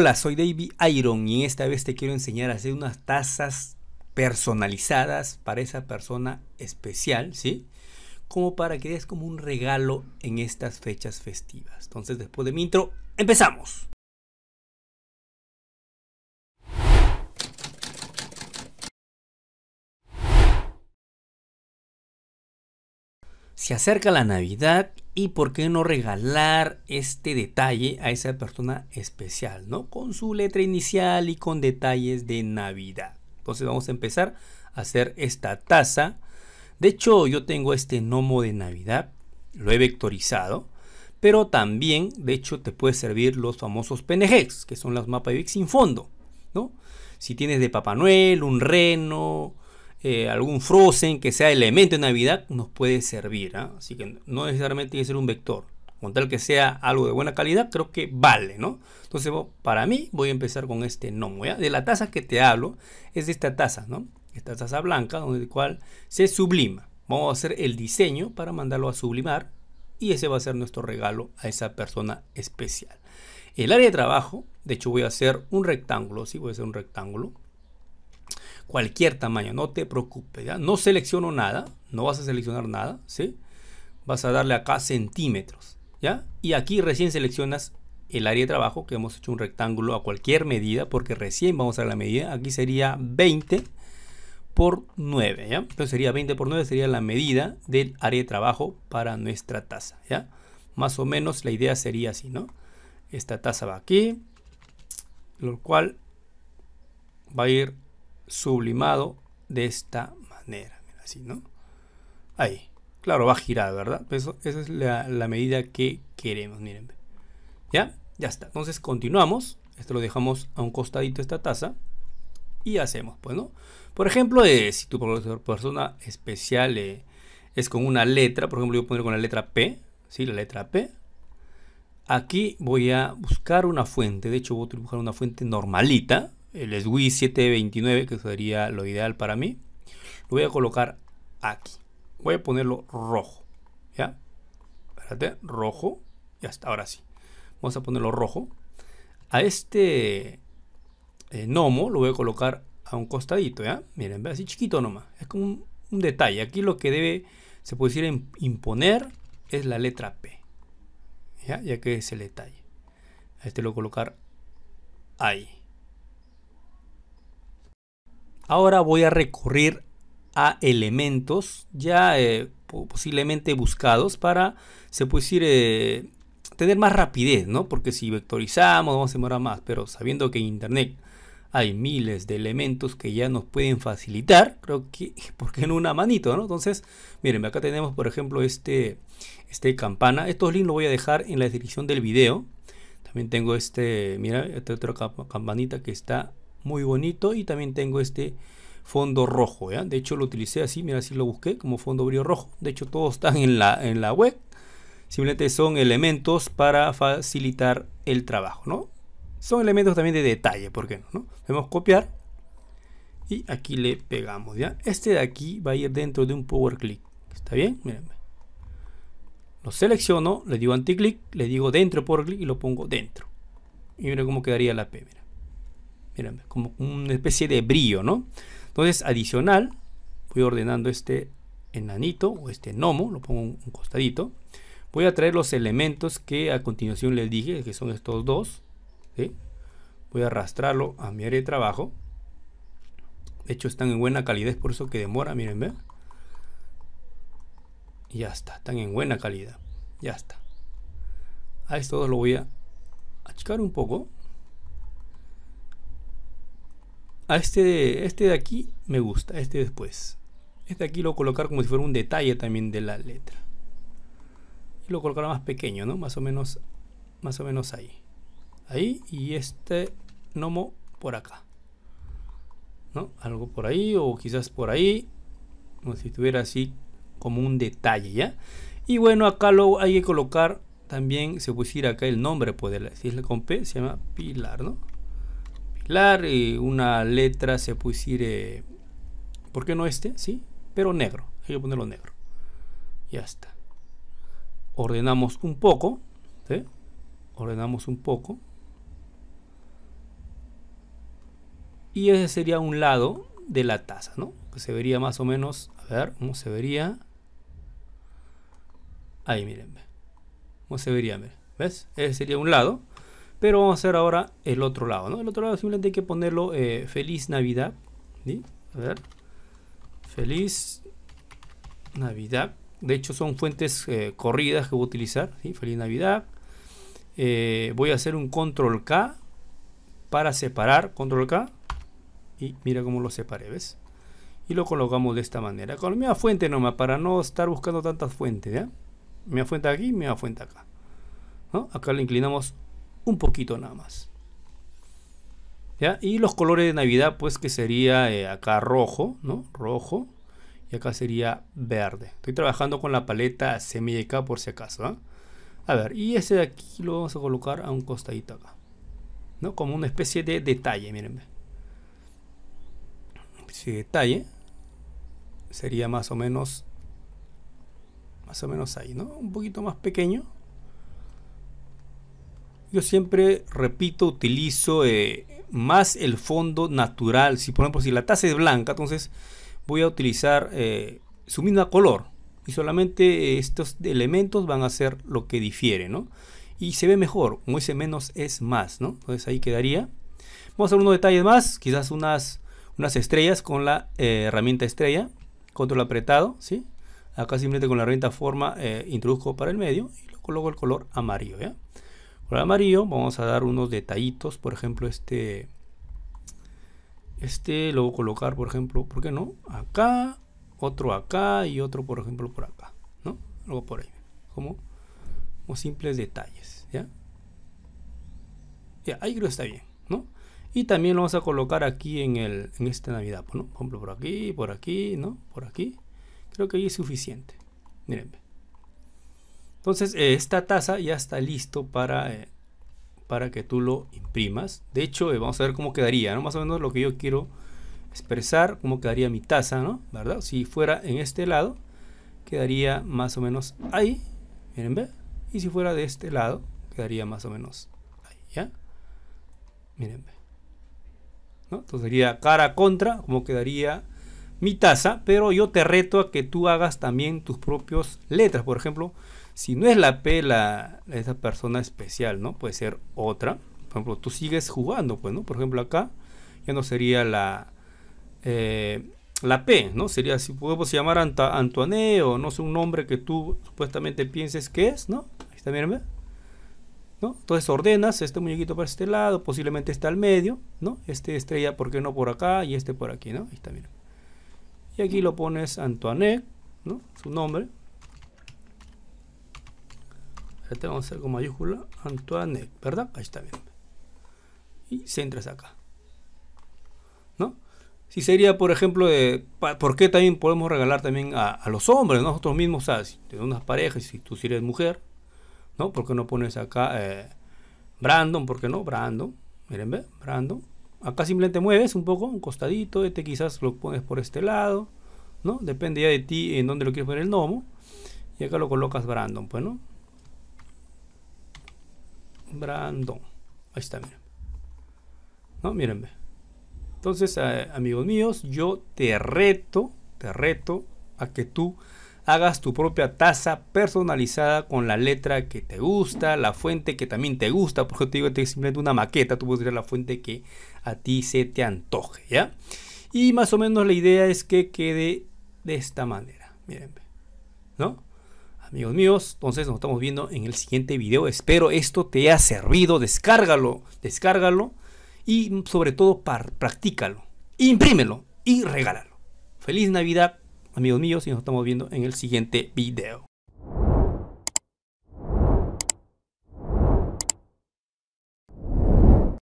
Hola, soy David Iron y esta vez te quiero enseñar a hacer unas tazas personalizadas para esa persona especial, ¿sí? Como para que des como un regalo en estas fechas festivas. Entonces, después de mi intro, empezamos. Se acerca la Navidad y por qué no regalar este detalle a esa persona especial, ¿no? Con su letra inicial y con detalles de Navidad. Entonces vamos a empezar a hacer esta taza. De hecho, yo tengo este gnomo de Navidad, lo he vectorizado, pero también, de hecho, te puede servir los famosos PNGs, que son las mapas sin fondo, ¿no? Si tienes de Papá Noel, un reno, eh, algún Frozen que sea elemento de Navidad, nos puede servir. ¿ah? Así que no necesariamente tiene que ser un vector. Con tal que sea algo de buena calidad, creo que vale, ¿no? Entonces, para mí, voy a empezar con este gnomo. De la taza que te hablo, es de esta taza, ¿no? Esta taza blanca, donde cual se sublima. Vamos a hacer el diseño para mandarlo a sublimar y ese va a ser nuestro regalo a esa persona especial. El área de trabajo, de hecho voy a hacer un rectángulo, sí, voy a hacer un rectángulo cualquier tamaño, no te preocupes, ¿ya? No selecciono nada, no vas a seleccionar nada, ¿sí? Vas a darle acá centímetros, ¿ya? Y aquí recién seleccionas el área de trabajo, que hemos hecho un rectángulo a cualquier medida, porque recién vamos a la medida, aquí sería 20 por 9, ¿ya? Entonces sería 20 por 9, sería la medida del área de trabajo para nuestra taza, ¿ya? Más o menos la idea sería así, ¿no? Esta taza va aquí, lo cual va a ir sublimado de esta manera. así, ¿no? Ahí. Claro, va a girar, ¿verdad? Eso, esa es la, medida que queremos, miren. ¿Ya? Ya está. Entonces continuamos. Esto lo dejamos a un costadito esta taza. Y hacemos, pues, ¿no? Por ejemplo, eh, si tu persona especial eh, es con una letra, por ejemplo, yo voy a poner con la letra P, ¿sí? La letra P. Aquí voy a buscar una fuente. De hecho, voy a dibujar una fuente normalita el SWI 729, que sería lo ideal para mí, lo voy a colocar aquí. Voy a ponerlo rojo. ¿Ya? Espérate, rojo. Ya está, ahora sí. Vamos a ponerlo rojo. A este eh, gnomo lo voy a colocar a un costadito, ¿ya? Miren, así chiquito nomás. Es como un, un, detalle. Aquí lo que debe, se puede decir, imponer es la letra P. ¿Ya? Ya que es el detalle. A este lo voy a colocar ahí. Ahora voy a recurrir a elementos ya eh, posiblemente buscados para, se puede decir, eh, tener más rapidez, ¿no? Porque si vectorizamos vamos a demorar más, pero sabiendo que en Internet hay miles de elementos que ya nos pueden facilitar, creo que, ¿por qué no una manito, no? Entonces, miren, acá tenemos, por ejemplo, este, este campana. Estos links los voy a dejar en la descripción del video. También tengo este, mira, esta otra campanita que está muy bonito y también tengo este fondo rojo de hecho lo utilicé así mira así lo busqué como fondo brillo rojo. De hecho todos están en la en la web. Simplemente son elementos para facilitar el trabajo no son elementos también de detalle ¿por qué no? ¿no? Podemos copiar y aquí le pegamos ya este de aquí va a ir dentro de un power click está bien miren lo selecciono le digo anti click le digo dentro power click y lo pongo dentro. Y miren cómo quedaría la P Miren, como una especie de brillo, ¿no? Entonces, adicional, voy ordenando este enanito o este gnomo, lo pongo un costadito. Voy a traer los elementos que a continuación les dije, que son estos dos. Voy a arrastrarlo a mi área de trabajo. De hecho, están en buena calidad, es por eso que demora, miren, ¿ven? Y ya está, están en buena calidad. Ya está. A esto lo voy a achicar un poco. A este, este de aquí me gusta, este después. Este aquí lo voy a colocar como si fuera un detalle también de la letra. Y lo colocará más pequeño, ¿no? Más o menos, más o menos ahí. Ahí y este gnomo por acá. ¿No? Algo por ahí o quizás por ahí. Como si estuviera así como un detalle, ¿ya? Y bueno, acá lo hay que colocar también, se puede decir acá el nombre, puede decirle con P, se llama Pilar, ¿no? Y una letra se puede ¿por qué no este? Sí, pero negro, hay que ponerlo negro. Ya está. Ordenamos un poco, Ordenamos un poco. Y ese sería un lado de la taza, ¿no? Que se vería más o menos, a ver, ¿cómo se vería? Ahí, miren, ¿cómo se vería? ¿Ves? Ese sería un lado. Pero vamos a hacer ahora el otro lado, ¿no? El otro lado simplemente hay que ponerlo eh, Feliz Navidad. ¿sí? A ver. Feliz Navidad. De hecho son fuentes eh, corridas que voy a utilizar. ¿sí? Feliz Navidad. Eh, voy a hacer un control K para separar. Control K. Y mira cómo lo separé, ¿ves? Y lo colocamos de esta manera. Con misma fuente nomás, para no estar buscando tantas fuentes, ¿ya? Me fuente aquí, me fuente acá. Acá le inclinamos un poquito nada más. ¿Ya? Y los colores de Navidad, pues que sería eh, acá rojo, ¿no? Rojo. Y acá sería verde. Estoy trabajando con la paleta CMYK por si acaso. ¿ah? A ver, y ese de aquí lo vamos a colocar a un costadito acá. ¿No? Como una especie de detalle, miren. Si detalle sería más o menos más o menos ahí, ¿no? Un poquito más pequeño. Yo siempre, repito, utilizo eh, más el fondo natural. Si por ejemplo, si la taza es blanca, entonces voy a utilizar eh, su misma color. Y solamente estos elementos van a ser lo que difiere, ¿no? Y se ve mejor, como ese menos es más, ¿no? Entonces ahí quedaría. Vamos a hacer unos detalles más, quizás unas, unas estrellas con la eh, herramienta estrella. Control apretado, ¿sí? Acá simplemente con la herramienta forma introduzco para el medio y lo coloco el color amarillo, ¿ya? Por amarillo vamos a dar unos detallitos, por ejemplo este este lo voy a colocar, por ejemplo, ¿por qué no? Acá, otro acá y otro, por ejemplo, por acá, ¿no? Luego por ahí, como, como simples detalles, ¿ya? Ya, ahí creo que está bien, ¿no? Y también lo vamos a colocar aquí en, el, en esta Navidad, ¿no? Por ejemplo, por aquí, por aquí, ¿no? Por aquí. Creo que ahí es suficiente. Miren, entonces, eh, esta taza ya está listo para, eh, para que tú lo imprimas. De hecho, eh, vamos a ver cómo quedaría, ¿no? Más o menos lo que yo quiero expresar, cómo quedaría mi taza, ¿no? ¿Verdad? Si fuera en este lado, quedaría más o menos ahí. Miren, ¿ve? Y si fuera de este lado, quedaría más o menos ahí, ¿ya? Miren, ¿ve? ¿No? Entonces sería cara contra, como quedaría mi taza, pero yo te reto a que tú hagas también tus propios letras. Por ejemplo, si no es la P la, esa persona especial, ¿no? Puede ser otra. Por ejemplo, tú sigues jugando, pues, ¿no? Por ejemplo, acá ya no sería la, eh, la P, ¿no? Sería, si podemos llamar Antoine o no sé, un nombre que tú supuestamente pienses que es, ¿no? Ahí está, miren, ¿no? Entonces ordenas este muñequito para este lado, posiblemente está al medio, ¿no? Este estrella, ¿por qué no por acá? Y este por aquí, ¿no? Ahí está, miren. Y aquí lo pones Antoine, ¿no? Su nombre. Este vamos a hacer con mayúscula Antoine, ¿verdad? Ahí está bien. Y centras acá. ¿No? Si sería, por ejemplo, de, ¿por qué también podemos regalar también a, los hombres, nosotros mismos, ¿sabes? Si tenemos unas parejas, si tú eres mujer, ¿no? ¿Por qué no pones acá eh, Brandon? ¿Por qué no? Brandon. Miren, ¿ve? Brandon. Acá simplemente mueves un poco, un costadito, este quizás lo pones por este lado, ¿no? Depende ya de ti en dónde lo quieres poner el gnomo. Y acá lo colocas Brandon, pues, ¿no? Brandon. Ahí está, miren. ¿No? Mírenme. Entonces, eh, amigos míos, yo te reto, te reto a que tú hagas tu propia taza personalizada con la letra que te gusta, la fuente que también te gusta, porque te digo, es simplemente una maqueta, tú puedes tirar la fuente que a ti se te antoje, ¿ya? Y más o menos la idea es que quede de esta manera, miren, ¿no? Amigos míos, entonces nos estamos viendo en el siguiente video. Espero esto te haya servido. Descárgalo, descárgalo y sobre todo practícalo. Imprímelo y regálalo. Feliz Navidad, amigos míos, y nos estamos viendo en el siguiente video.